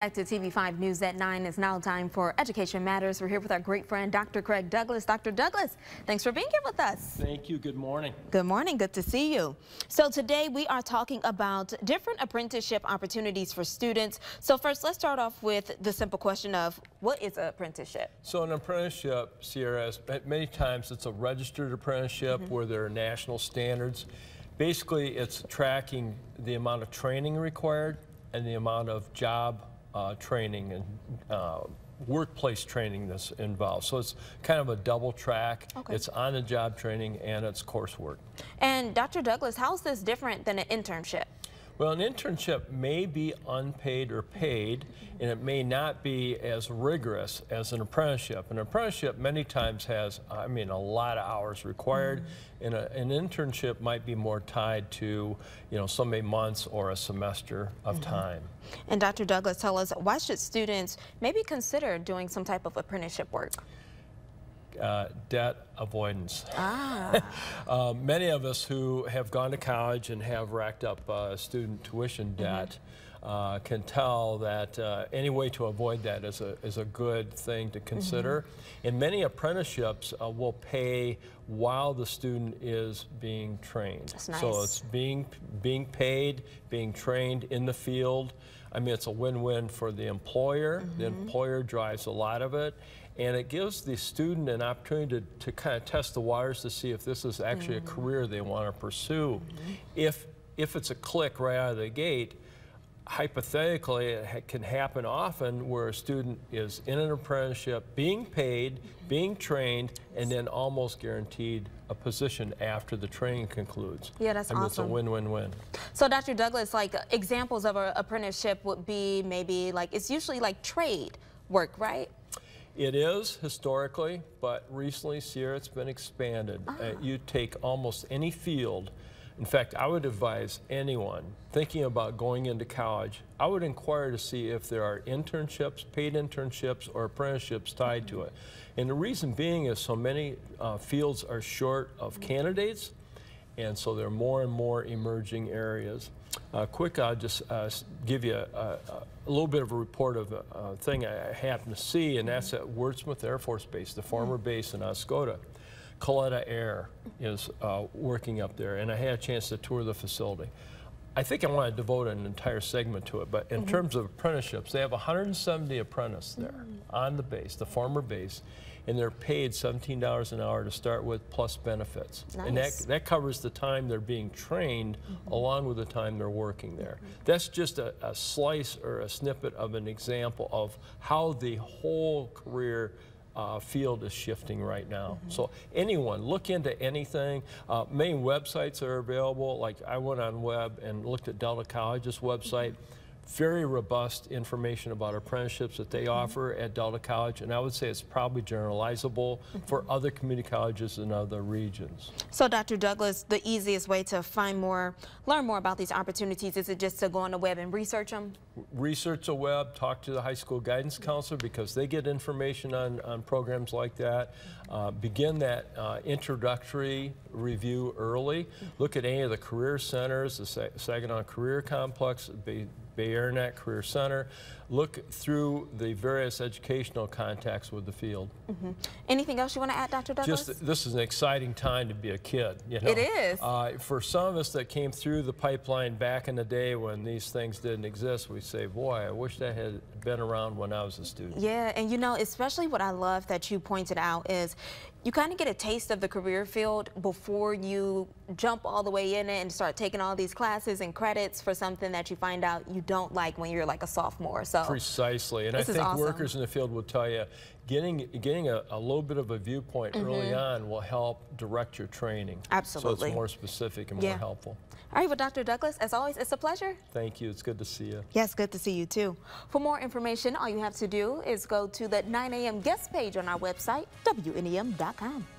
Back to TV5 News at 9 It's now time for Education Matters. We're here with our great friend, Dr. Craig Douglas. Dr. Douglas, thanks for being here with us. Thank you. Good morning. Good morning. Good to see you. So today we are talking about different apprenticeship opportunities for students. So first, let's start off with the simple question of what is an apprenticeship? So an apprenticeship, Sierra, many times it's a registered apprenticeship mm -hmm. where there are national standards. Basically, it's tracking the amount of training required and the amount of job uh, training and uh, workplace training that's involved. So it's kind of a double track. Okay. It's on the job training and it's coursework. And Dr. Douglas, how is this different than an internship? Well, an internship may be unpaid or paid, and it may not be as rigorous as an apprenticeship. An apprenticeship many times has, I mean, a lot of hours required, mm -hmm. and a, an internship might be more tied to, you know, so many months or a semester of mm -hmm. time. And Dr. Douglas, tell us, why should students maybe consider doing some type of apprenticeship work? Uh, debt avoidance. Ah. uh, many of us who have gone to college and have racked up uh, student tuition mm-hmm. debt mm -hmm. can tell that uh, any way to avoid that is a, is a good thing to consider. Mm -hmm. And many apprenticeships uh, will pay while the student is being trained. Nice. So it's being, being paid, being trained in the field. I mean, it's a win-win for the employer. Mm -hmm. The mm-hmm. employer drives a lot of it and it gives the student an opportunity to, to kind of test the waters to see if this is actually mm -hmm. a mm-hmm. career they want to pursue. Mm -hmm. If, if it's a click right out of the gate, hypothetically, it can happen often where a student is in an apprenticeship, being paid, mm-hmm. being trained, and then almost guaranteed a position after the training concludes. Yeah, that's I mean, awesome. It's a win-win-win. So, Dr. Douglas, like examples of an apprenticeship would be maybe like, it's usually like trade work, right? It is historically, but recently, Sierra, it's been expanded. Uh, ah. you take almost any field. In fact, I would advise anyone thinking about going into college, I would inquire to see if there are internships, paid internships, or apprenticeships tied to it. And the reason being is so many uh, fields are short of candidates, and so there are more and more emerging areas. Uh, quick, I'll just uh, give you a, a, a, little bit of a report of a, a, thing I happened to see, and that's at Wurtsmith Air Force Base, the former base in Oscoda. Kalitta Air is uh, working up there, and I had a chance to tour the facility. I think I want to devote an entire segment to it, but in mm -hmm. terms of apprenticeships, they have 170 apprentices there mm -hmm. on the base, the former base, and they're paid $17 an hour to start with plus benefits. Nice. And that, that covers the time they're being trained mm -hmm. along with the time they're working there. Mm-hmm. That's just a, a slice or a snippet of an example of how the whole career uh, field is shifting right now. Mm -hmm. So anyone, look into anything. Uh, main websites are available. Like I went on web and looked at Delta College's website. Mm -hmm very robust information about apprenticeships that they mm -hmm. offer at Delta College, and I would say it's probably generalizable mm -hmm. for other community colleges in other regions. So, Dr. Douglas, the easiest way to find more, learn more about these opportunities, is it just to go on the web and research them? Research the web, talk to the high school guidance counselor because they get information on, on programs like that. Uh, begin that uh, introductory review early. Look at any of the career centers, the Saginaw Career Complex, Bay Arenac Career Center. Look through the various educational contacts with the field. Mm -hmm. Anything else you want to add, Dr. Douglas? Just this is an exciting time to be a kid. You know? It is. Uh, for some of us that came through the pipeline back in the day when these things didn't exist, we say, boy, I wish that had been around when I was a student. Yeah, and you know, especially what I love that you pointed out is you kind of get a taste of the career field before you jump all the way in it and start taking all these classes and credits for something that you find out you don't like when you're like a sophomore. So precisely, and I think awesome. workers in the field will tell you getting getting a, a little bit of a viewpoint mm -hmm. early on will help direct your training. Absolutely, so it's more specific and yeah. more helpful. All right, well, Dr. Douglas, as always, it's a pleasure. Thank you. It's good to see you. Yes, good to see you too. For more information, all you have to do is go to the 9 a.m. guest page on our website, WNEM.com. mendengarkan.